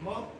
Come on.